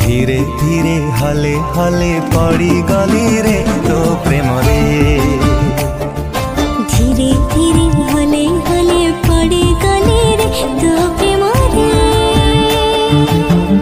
ধীরে ধীরে হলে হলে পড়ি গলি রে তো প্রেম ধীরে ধীরে